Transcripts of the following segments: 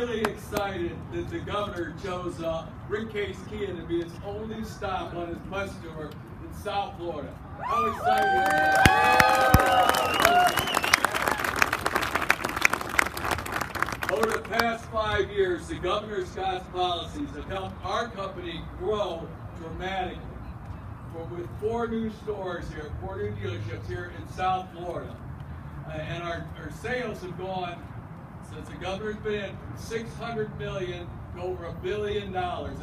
really excited that the governor chose uh, Rick Case Kia to be his only stop on his bus tour in South Florida. How excited Over the past five years, the Governor Scott's policies have helped our company grow dramatically. For, with four new stores here, four new dealerships here in South Florida. Uh, and our, our sales have gone since the governor's been in, six hundred million to over a billion dollars.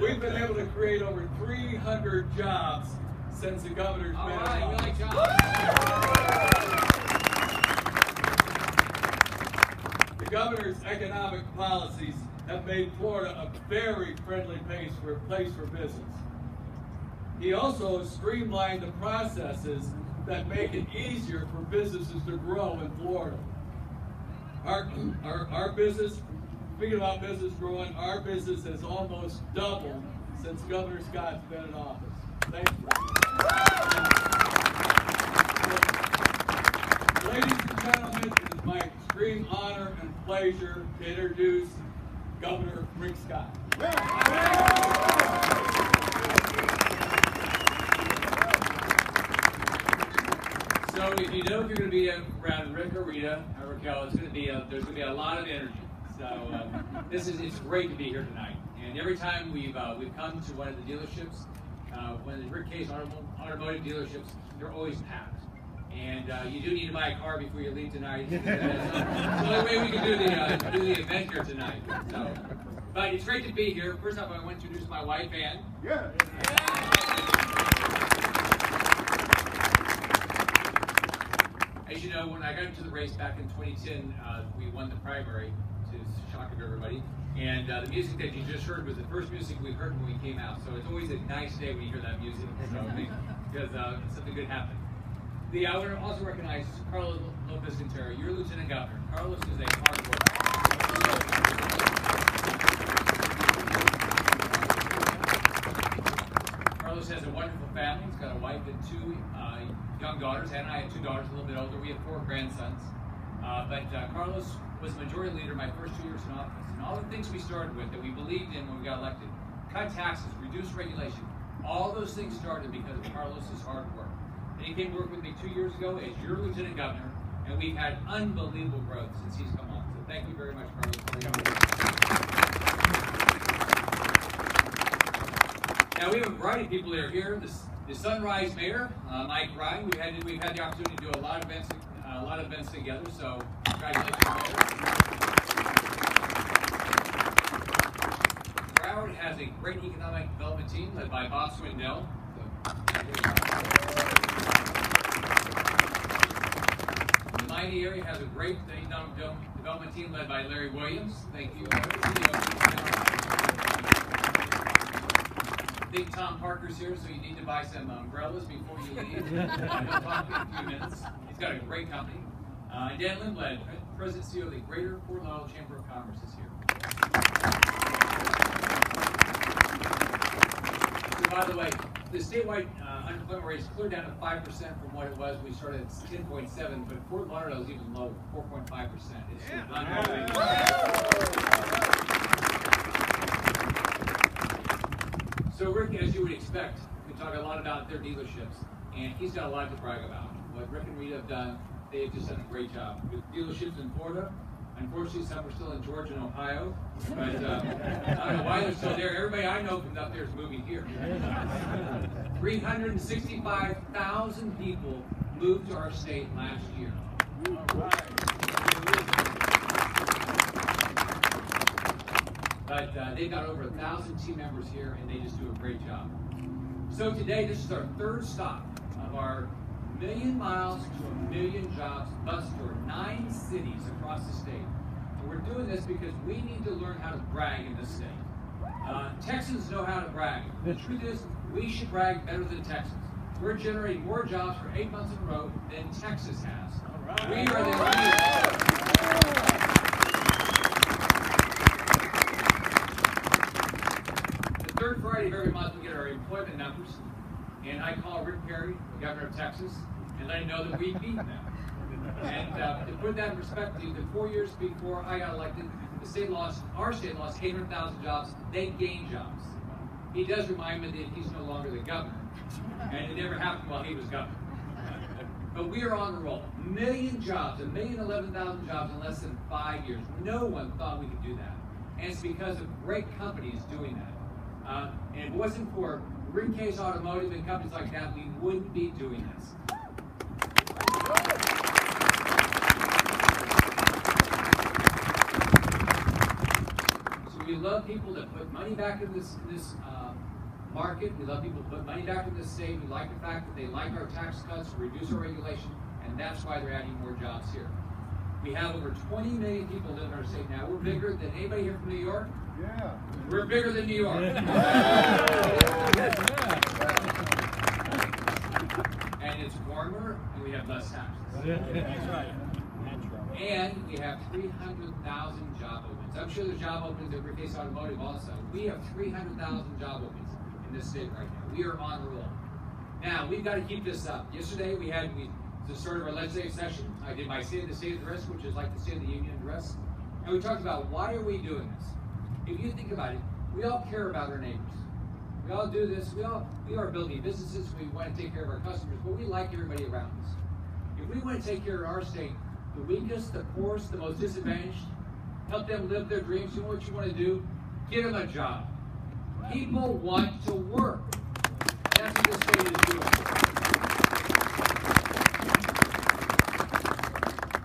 We've been able to create over 300 jobs since the governor's All been right, in we like office. The governor's economic policies have made Florida a very friendly place for, place for business. He also streamlined the processes that make it easier for businesses to grow in Florida. Our, our, our business, speaking about business growing, our business has almost doubled since Governor Scott's been in office. Thank you. Ladies and gentlemen, it is my extreme honor and pleasure to introduce Governor Rick Scott. So if you know if you're going to be around Rick or Rita or Raquel, it's going to be a, there's going to be a lot of energy. So um, this is it's great to be here tonight. And every time we've uh, we've come to one of the dealerships, uh, when the Rick Case automotive dealerships, they're always packed. And uh, you do need to buy a car before you leave tonight. it's the only way we can do the uh, do the event here tonight. So, but it's great to be here. First off, I want to introduce my wife Ann. Yeah. As you know, when I got into the race back in 2010, uh, we won the primary to the shock of everybody. And uh, the music that you just heard was the first music we heard when we came out. So it's always a nice day when you hear that music. So because uh, something good happened. The I want to also recognize Carlos Lopez Cantera, your lieutenant governor. Carlos is a hard worker. Carlos has a wonderful family. He's got a wife and two uh, young daughters. Ann and I had two daughters, a little bit older. We have four grandsons. Uh, but uh, Carlos was majority leader my first two years in office. And all the things we started with that we believed in when we got elected, cut taxes, reduce regulation, all those things started because of Carlos's hard work. And he came to work with me two years ago as your lieutenant governor, and we've had unbelievable growth since he's come on. So thank you very much, Carlos. Now we have a variety of people that are here. The, the Sunrise Mayor, uh, Mike Ryan. We've had we've had the opportunity to do a lot of events, uh, a lot of events together. So congratulations. Broward has a great economic development team led by Bob Swindell. The Miami area has a great economic development team led by Larry Williams. Thank you. I think Tom Parker's here, so you need to buy some umbrellas before you leave. He'll talk in a few minutes. He's got a great company. Uh, and Dan Lindblad, President CEO of the Greater Fort Lauderdale Chamber of Commerce, is here. So, by the way, the statewide uh, unemployment rate is clear down to 5% from what it was. We started at 10.7, but Fort Lauderdale is even lower, 4.5%. It's yeah. So Rick, as you would expect, we talk a lot about their dealerships, and he's got a lot to brag about. What Rick and Rita have done, they've just done a great job. With dealerships in Florida, unfortunately some are still in Georgia and Ohio, but uh, I don't know why they're still there. Everybody I know from up there is moving here. 365,000 people moved to our state last year. But uh, they've got over a thousand team members here, and they just do a great job. So today, this is our third stop of our million miles to a million jobs bus tour, nine cities across the state. And we're doing this because we need to learn how to brag in this state. Uh, Texans know how to brag. The truth is, we should brag better than Texans. We're generating more jobs for eight months in a row than Texas has. We are the leaders. Third Friday of every month, we get our employment numbers. and I call Rick Perry, the governor of Texas, and let him know that we've beaten them. And uh, to put that in perspective, the four years before I got elected, the state lost, our state lost 800,000 jobs. They gained jobs. He does remind me that he's no longer the governor, and it never happened while he was governor. But we are on the roll. Million jobs, a million eleven thousand jobs in less than five years. No one thought we could do that. And it's because of great companies doing that. Uh, and if it wasn't for Case Automotive and companies like that, we wouldn't be doing this. So we love people that put money back in this, this uh, market. We love people to put money back in the state. We like the fact that they like our tax cuts, reduce our regulation, and that's why they're adding more jobs here. We have over 20 million people living in our state now. We're bigger than anybody here from New York. Yeah. We're bigger than New York. and it's warmer, and we have less taxes. That's right. And we have 300,000 job openings. I'm sure there's job openings at Rick Case Automotive also. We have 300,000 job openings in this state right now. We are on roll. Now, we've got to keep this up. Yesterday, we had we, the start of our legislative session. I did my State of the State address, which is like the State of the Union address. And we talked about why are we doing this? If you think about it, we all care about our neighbors. We all do this. We all we are building businesses. We want to take care of our customers, but we like everybody around us. If we want to take care of our state, the weakest, the poorest, the most disadvantaged, help them live their dreams. You know what you want to do? Give them a job. People want to work. That's what this state is doing.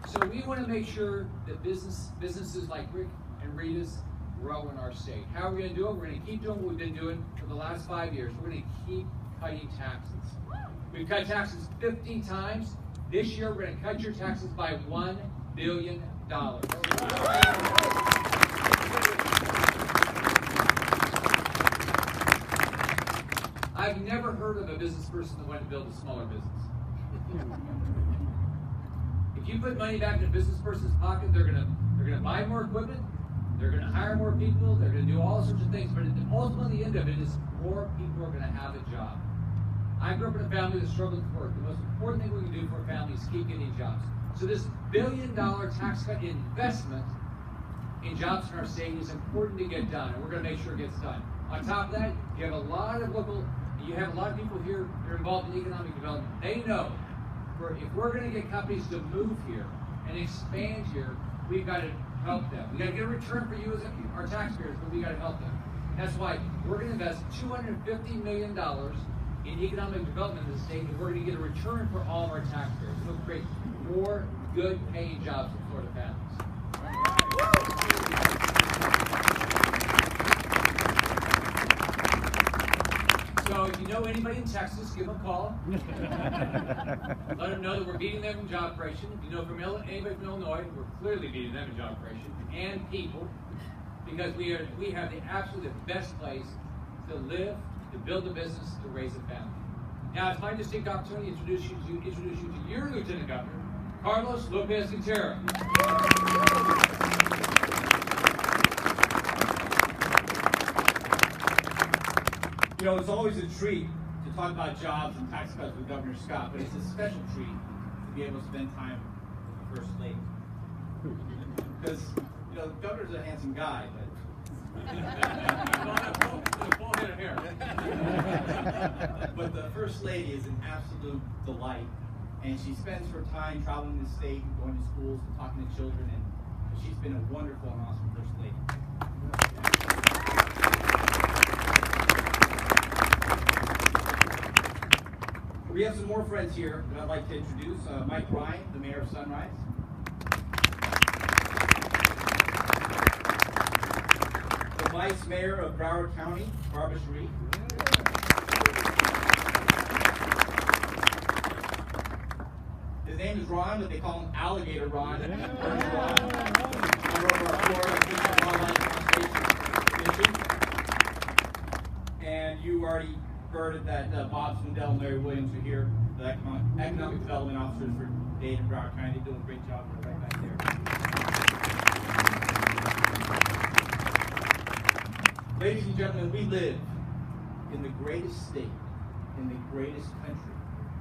So we want to make sure that business businesses like Rick and Rita's grow in our state. How are we going to do it? We're going to keep doing what we've been doing for the last five years. We're going to keep cutting taxes. We've cut taxes 50 times. This year, we're going to cut your taxes by $1 billion. I've never heard of a business person that wanted to build a smaller business. If you put money back in a business person's pocket, they're gonna they're gonna buy more equipment, they're gonna hire more people, they're gonna do all sorts of things. But ultimately, the end of it is more people are gonna have a job. I grew up in a family that struggled for work. The most important thing we can do for a family is keep getting jobs. So this billion dollar tax cut investment in jobs in our state is important to get done, and we're going to make sure it gets done. On top of that, you have a lot of local, you have a lot of people here that are involved in economic development. They know if we're going to get companies to move here and expand here, we've got to help them. We got to get a return for you as our taxpayers, but we got to help them. That's why we're going to invest $250 million in economic development in the state, and we're going to get a return for all of our taxpayers. It'll create more good paying jobs for Florida families. So if you know anybody in Texas, give them a call. Let them know that we're beating them in job creation. If you know from anybody from Illinois, we're clearly beating them in job creation and people because we are we have the absolute best place to live, to build a business, to raise a family. Now it's my distinct opportunity to introduce you to introduce you to your Lieutenant Governor, Carlos Lopez Cantera. You know, it's always a treat to talk about jobs and tax cuts with Governor Scott, but it's a special treat to be able to spend time with the First Lady. Because, you know, the governor's a handsome guy, but but the First Lady is an absolute delight, and she spends her time traveling the state, going to schools, and talking to children, and she's been a wonderful and awesome First Lady. We have some more friends here that I'd like to introduce. Uh, Mike Ryan, the mayor of Sunrise. The vice mayor of Broward County, Barbara Sharief. His name is Ron, but they call him Alligator Ron. Ron. And you already that uh, Bob Swindell and Larry Williams are here, the economic, economic development officers for Dade and Broward County. Doing a great job right back there. Ladies and gentlemen, we live in the greatest state in the greatest country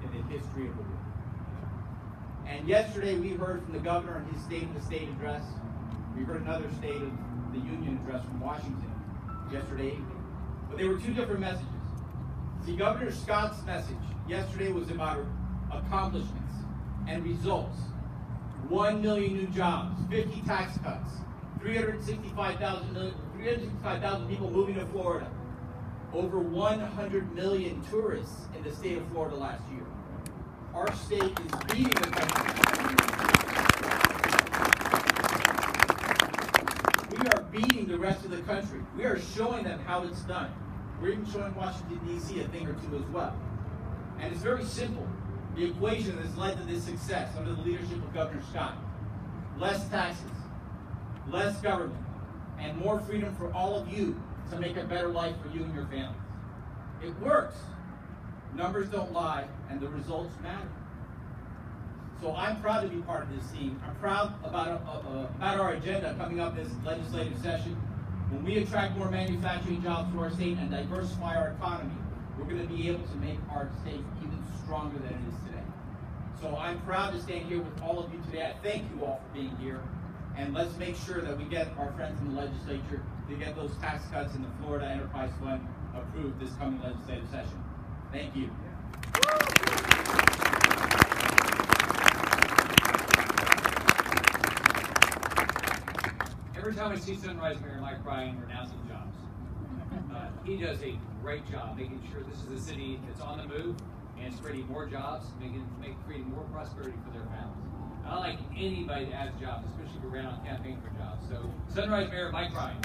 in the history of the world. And yesterday we heard from the governor in his State of the State address. We heard another State of the Union address from Washington yesterday evening. But they were two different messages. See, Governor Scott's message yesterday was about accomplishments and results. One million new jobs, 50 tax cuts, 365,000 million- uh, 365,000 people moving to Florida, over 100 million tourists in the state of Florida last year. Our state is beating the country. We are beating the rest of the country. We are showing them how it's done. We're even showing Washington, D.C. a thing or two as well. And it's very simple. The equation that's led to this success under the leadership of Governor Scott less taxes, less government, and more freedom for all of you to make a better life for you and your families. It works. Numbers don't lie, and the results matter. So I'm proud to be part of this team. I'm proud about, uh, uh, about our agenda coming up this legislative session. When we attract more manufacturing jobs to our state and diversify our economy, we're going to be able to make our state even stronger than it is today. So I'm proud to stand here with all of you today. I thank you all for being here. And let's make sure that we get our friends in the legislature to get those tax cuts in the Florida Enterprise Fund approved this coming legislative session. Thank you. Every time I see Sunrise Mayor Mike Ryan announcing jobs. Uh, he does a great job making sure this is a city that's on the move and it's creating more jobs, making, make, creating more prosperity for their families. I like anybody that adds jobs, especially if we ran on campaign for jobs. So Sunrise Mayor Mike Ryan.